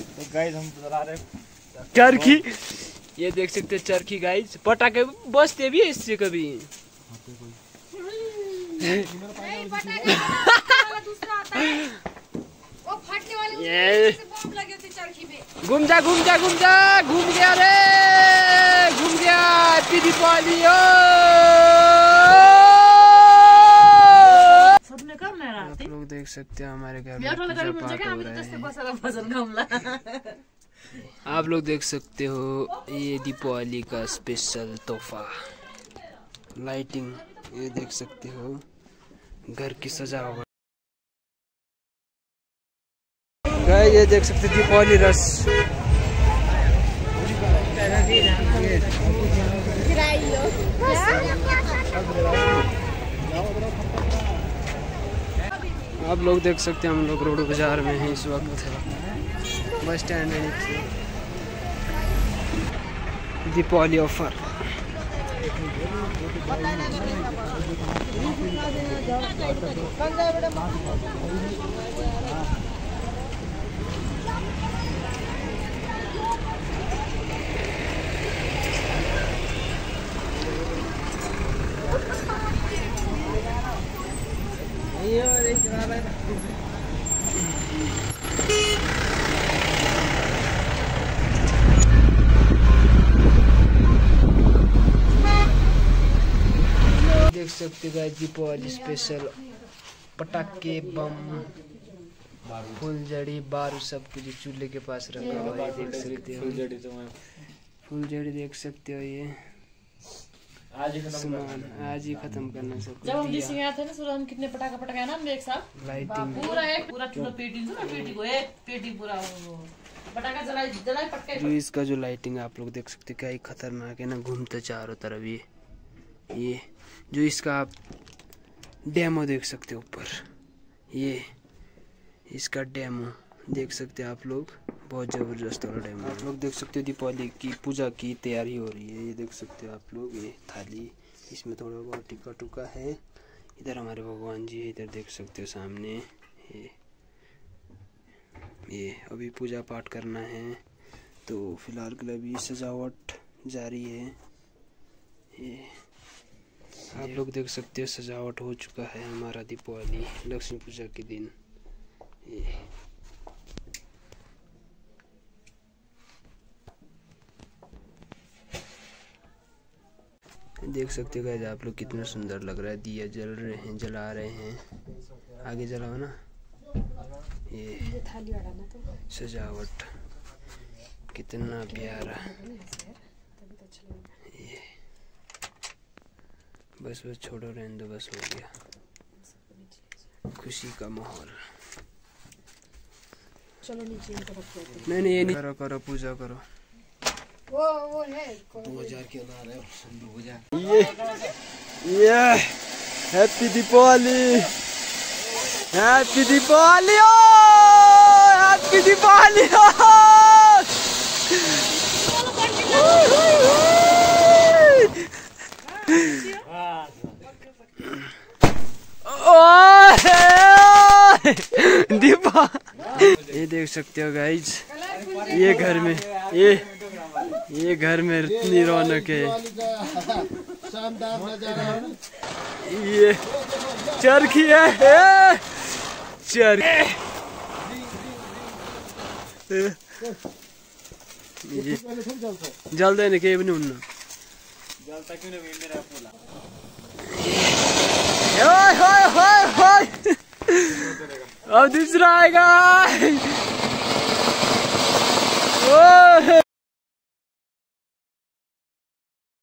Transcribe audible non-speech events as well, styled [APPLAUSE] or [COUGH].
तो गाइस हम चला रहे हैं। चरखी। ये देख सकते हैं चरखी गाइस पटाखे बजते भी हैं इससे कभी। नहीं पटाखे वाला दूसरा आता है। वो फटने वाले उसमें ये। से बम लगे होते चरखी पे। घूम जा घूम जा घूम जा घूम गया रे घूम गया ओ सबने कम नाही आप राहते लोग देख सकते हैं हमारे घर में आप लोग देख सकते हो ये दीपावली का स्पेशल तोहफा। लाइटिंग ये देख सकते हो। घर की सजावट। गाइस ये देख सकते हो दीपावली रस। आप लोग देख सकते हैं हम लोग रोड बाज़ार में हैं इस वक्त। बस स्टैंड है दीपावली ऑफ़र देख सकते हो गाइस दीपावली स्पेशल पटाखे बम फुलझड़ी बारू सब कुछ चूल्हे के पास रखा हुआ है देख सकते हो। फुलझड़ी तो फुलझड़ी देख सकते हो ये। आज ही खत्म सामान आज ही खत्म करना सब जब हम दिसिंग आए थे ना सुबह हम कितने पटाखा पटाखा ना हमने एक साथ? लाइटिंग पूरा एक पूरा चूल्हा पेटी ना पेटी को एक पेटी पूरा पटाखा पटके जो इसका जो लाइटिंग आप लोग देख सकते क्या ही खतरनाक है ना घूमते चारों तरफ़ ये। ये जो इसका आप डेमो देख सकते हो ऊपर। ये इसका डेमो देख सकते हैं आप लोग। बहुत ज़बरदस्त वाला डेमो आप लोग देख सकते हो दीपावली की पूजा की तैयारी हो रही है। ये देख सकते हो आप लोग, ये थाली, इसमें थोड़ा बहुत टिक्का टुका है। इधर हमारे भगवान जी है, इधर देख सकते हो सामने। ये ये अभी पूजा पाठ करना है तो फ़िलहाल के लिए अभी सजावट जारी है। ये, आप लोग देख सकते हो सजावट हो चुका है हमारा दीपावली, लक्ष्मी पूजा के दिन। देख सकते हो आप लोग कितना सुंदर लग रहा है। दिया जल रहे हैं जला रहे हैं। आगे जलाओ ना। ये सजावट। कितना प्यारा। ये। बस बस छोड़ो रहने दो बस हो गया। खुशी का माहौल। चलो नीचे नहीं नहीं ये नहीं। करो करो पूजा करो। वो वो है दो हज़ार के हो दो हज़ार। ये ये हैप्पी दीपावली हैप्पी दीपावली ओ हैप्पी दीपावली ओ। दीपा ये देख सकते हो गाइज़ ये घर में ये ये घर में इतनी रौनक है। [LAUGHS] ये चरखी है चर जल्द है। के नहीं उन्ना क्यों नहीं मेरा अब दूसरा आएगा।